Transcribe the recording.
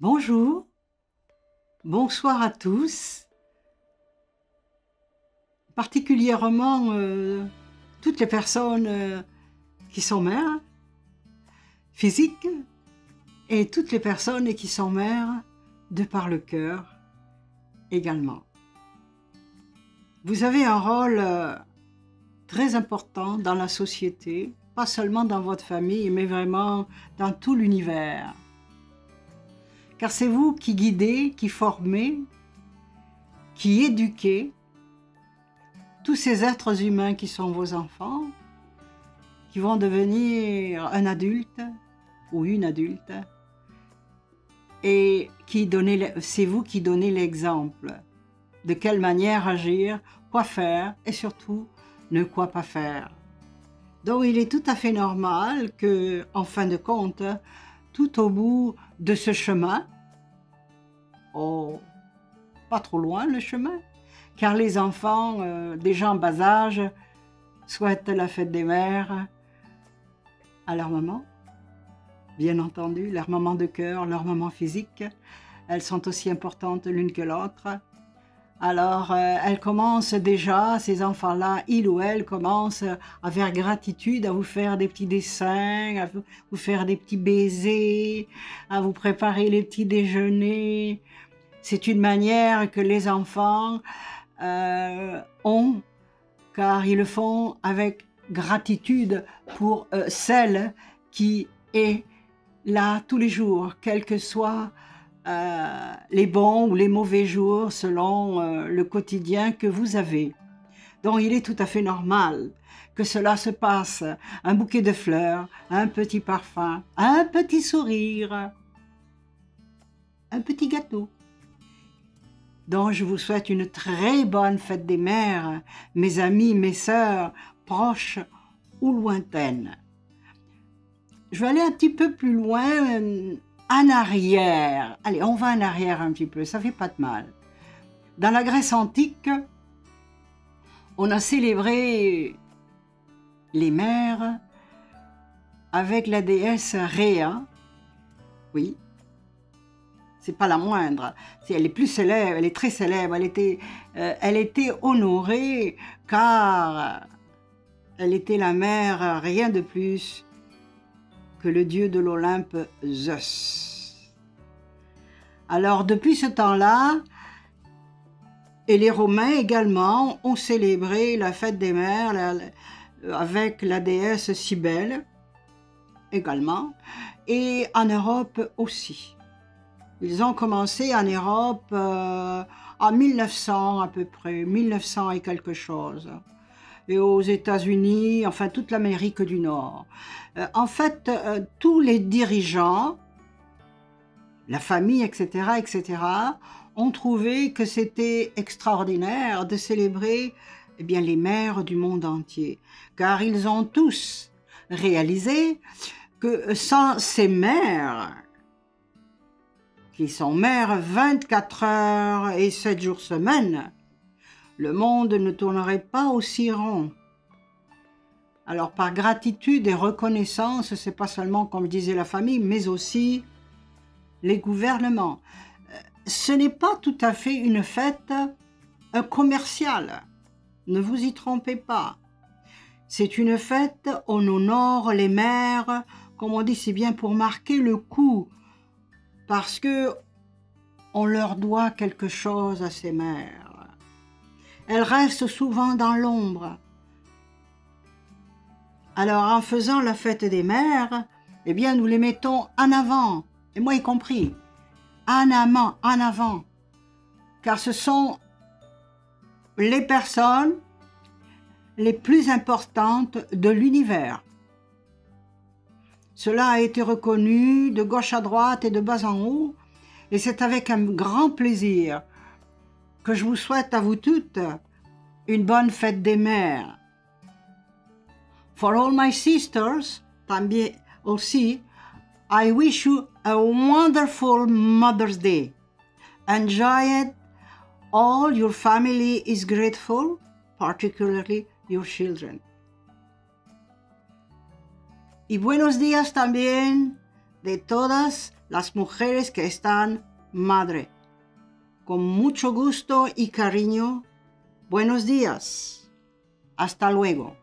Bonjour, bonsoir à tous, particulièrement euh, toutes les personnes euh, qui sont mères physiques et toutes les personnes qui sont mères de par le cœur également. Vous avez un rôle euh, très important dans la société, pas seulement dans votre famille, mais vraiment dans tout l'univers. Car c'est vous qui guidez, qui formez, qui éduquez tous ces êtres humains qui sont vos enfants, qui vont devenir un adulte ou une adulte, et qui donnez, c'est vous qui donnez l'exemple de quelle manière agir, quoi faire et surtout ne quoi pas faire. Donc il est tout à fait normal que, en fin de compte, tout au bout de ce chemin, oh, pas trop loin le chemin, car les enfants, euh, déjà en bas âge, souhaitent la fête des mères à leur maman, bien entendu, leur maman de cœur, leur maman physique. Elles sont aussi importantes l'une que l'autre. Alors, euh, elle commence déjà, ces enfants-là, il ou elle commence à faire gratitude, à vous faire des petits dessins, à vous faire des petits baisers, à vous préparer les petits déjeuners. C'est une manière que les enfants euh, ont, car ils le font avec gratitude pour euh, celle qui est là tous les jours, quel que soit euh, les bons ou les mauvais jours selon euh, le quotidien que vous avez. Donc il est tout à fait normal que cela se passe. Un bouquet de fleurs, un petit parfum, un petit sourire, un petit gâteau. Donc je vous souhaite une très bonne fête des mères, mes amis, mes sœurs, proches ou lointaines. Je vais aller un petit peu plus loin en arrière. Allez, on va en arrière un petit peu, ça fait pas de mal. Dans la Grèce antique, on a célébré les mères avec la déesse Rhea. Oui, c'est pas la moindre. Elle est plus célèbre, elle est très célèbre. Elle était, euh, elle était honorée car elle était la mère, rien de plus que le dieu de l'Olympe Zeus. Alors depuis ce temps-là, et les Romains également ont célébré la fête des mères avec la déesse Cybèle également, et en Europe aussi. Ils ont commencé en Europe euh, en 1900 à peu près, 1900 et quelque chose et aux États-Unis, enfin toute l'Amérique du Nord. Euh, en fait, euh, tous les dirigeants, la famille, etc., etc., ont trouvé que c'était extraordinaire de célébrer eh bien, les mères du monde entier, car ils ont tous réalisé que sans ces mères, qui sont mères 24 heures et 7 jours semaine, le monde ne tournerait pas aussi rond. Alors par gratitude et reconnaissance, c'est pas seulement comme disait la famille, mais aussi les gouvernements. Euh, ce n'est pas tout à fait une fête commerciale. Ne vous y trompez pas. C'est une fête, on honore les mères, comme on dit, c'est bien pour marquer le coup, parce que on leur doit quelque chose à ces mères. Elles restent souvent dans l'ombre. Alors en faisant la fête des mères, eh bien nous les mettons en avant, et moi y compris, en amont, en avant, car ce sont les personnes les plus importantes de l'univers. Cela a été reconnu de gauche à droite et de bas en haut, et c'est avec un grand plaisir je vous souhaite à vous toutes une bonne fête des mères. For all my sisters, también aussi, I wish you a wonderful Mother's Day. Enjoy it. All your family is grateful, particularly your children. Y buenos días también de todas las mujeres que están madre. Con mucho gusto y cariño, buenos días. Hasta luego.